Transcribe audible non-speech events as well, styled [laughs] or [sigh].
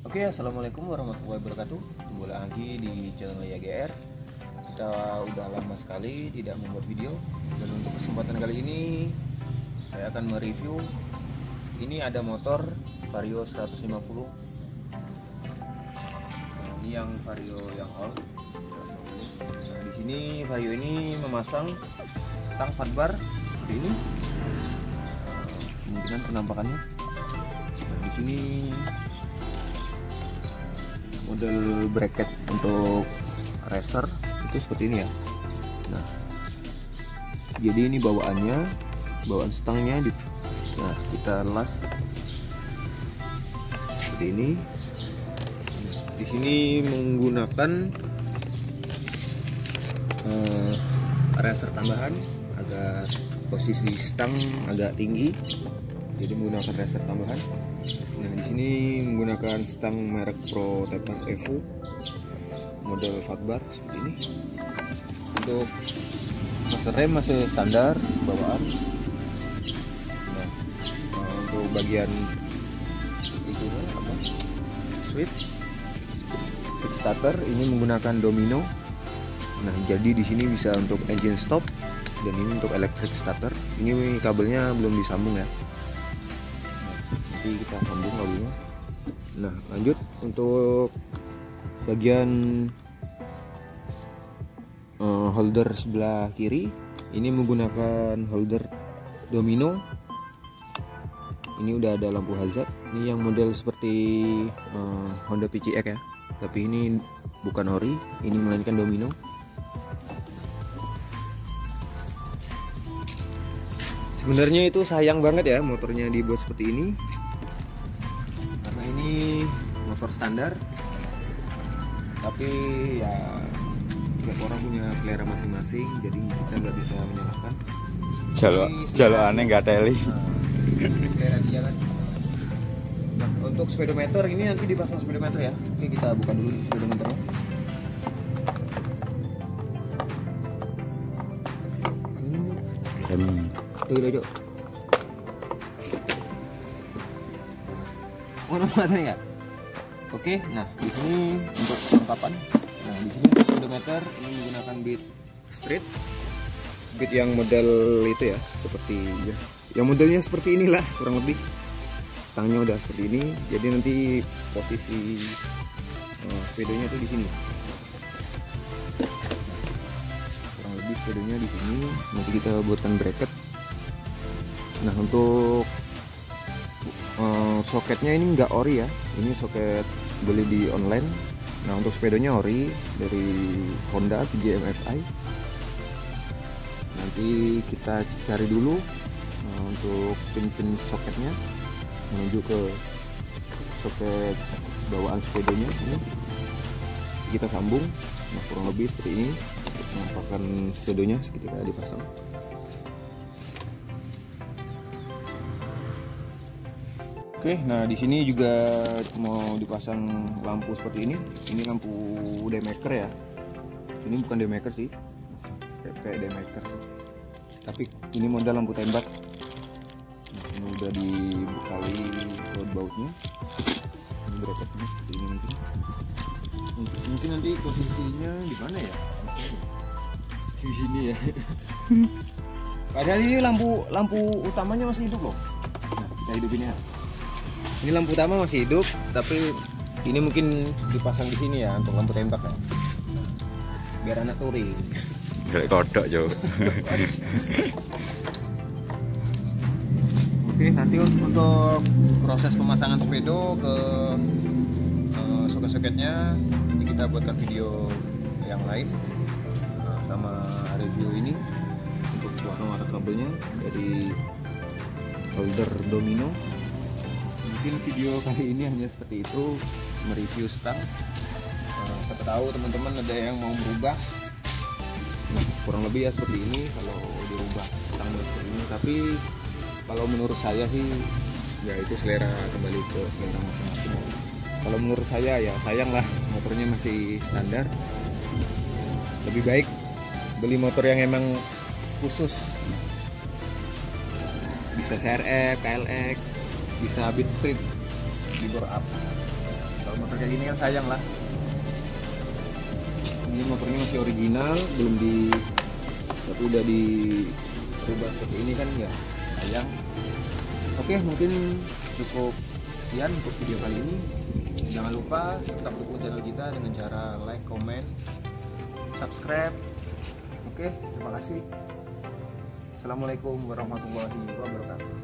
Oke, assalamualaikum warahmatullahi wabarakatuh. Kembali lagi di channel YGR. Kita udah lama sekali tidak membuat video dan untuk kesempatan kali ini saya akan mereview. Ini ada motor Vario 150. Ini yang Vario yang old. Nah, di sini Vario ini memasang stang fatbar seperti ini. Kemungkinan penampakannya. Nah, di sini model bracket untuk racer itu seperti ini ya. Nah jadi ini bawaannya bawaan stangnya di, nah kita las seperti ini. Di sini menggunakan uh, racer tambahan agar posisi stang agak tinggi jadi menggunakan racer tambahan Nah, di sini menggunakan stang merek Pro Taper Evo model fatbar seperti ini. Untuk master rem masih standar bawaan. Nah, nah untuk bagian itu apa? Switch switch starter ini menggunakan domino. Nah, jadi di sini bisa untuk engine stop dan ini untuk electric starter. Ini kabelnya belum disambung ya nanti kita sambung kabelnya nah lanjut untuk bagian uh, holder sebelah kiri. Ini menggunakan holder domino. Ini udah ada lampu hazard. Ini yang model seperti uh, Honda PCX ya. Tapi ini bukan ori ini melainkan domino sebenarnya itu sayang banget ya motornya dibuat seperti ini. Karena ini motor standar. Tapi ya tiap orang punya selera masing-masing jadi kita nggak bisa menyalahkan. Jalo jalo aneh nggak teli. Nah, selera dia kan. Nah, untuk speedometer ini nanti dipasang speedometer ya. Oke kita buka dulu speedometernya. Hmm. Oh, ya? Oke, nah di sini untuk kelengkapan. Nah, di sini untuk speedometer ini menggunakan beat street. Beat yang model itu ya, seperti ya. Yang modelnya seperti inilah kurang lebih. Stangnya udah seperti ini, jadi nanti posisi uh, speedonya tuh di sini. Kurang lebih speedonya di sini. Nanti kita buatkan bracket. Nah, untuk uh, soketnya ini enggak ori ya. Ini soket beli di online. Nah untuk sepedanya ori dari Honda TJMFI nanti kita cari dulu uh, untuk pin-pin soketnya. Menuju ke soket bawaan sepedanya ini. Kita sambung. Nah kurang lebih seperti ini. Menampakkan sepedanya seketika dipasang Oke, nah di sini juga mau dipasang lampu seperti ini. Ini lampu daymaker ya. Ini bukan daymaker sih, kayak, daymaker. Tapi ini model lampu tembak. Nah, ini udah dibekali baut bautnya. Ini bracketnya seperti ini mungkin. Mungkin nanti posisinya di mana ya? Di sini ya. [laughs] Padahal ini lampu lampu utamanya masih hidup loh. Nah, kita hidupin ya ini lampu utama masih hidup tapi ini mungkin dipasang di sini ya untuk lampu tembak ya. Biar anak touring. Gak kodok jo. Oke nanti untuk proses pemasangan sepedo ke uh, soket-soketnya ini kita buatkan video yang lain uh, sama review ini. Untuk warna-warna kabelnya dari holder domino mungkin video kali ini hanya seperti itu. Mereview stang uh, siapa tahu teman-teman ada yang mau merubah. Nah, kurang lebih ya seperti ini kalau dirubah stang seperti ini. Tapi kalau menurut saya sih ya itu selera kembali ke selera masing-masing. Kalau menurut saya ya sayang lah motornya masih standar. Lebih baik beli motor yang emang khusus. Bisa CRF, KLX bisa beat street di bore up kalau motor kayak gini kan sayang lah. Ini motornya masih original belum di tapi udah di rubah seperti ini kan ya sayang. Oke mungkin cukup sekian untuk video kali ini. Jangan lupa tetap dukung channel kita dengan cara like comment subscribe. Oke terima kasih. Assalamualaikum warahmatullahi wabarakatuh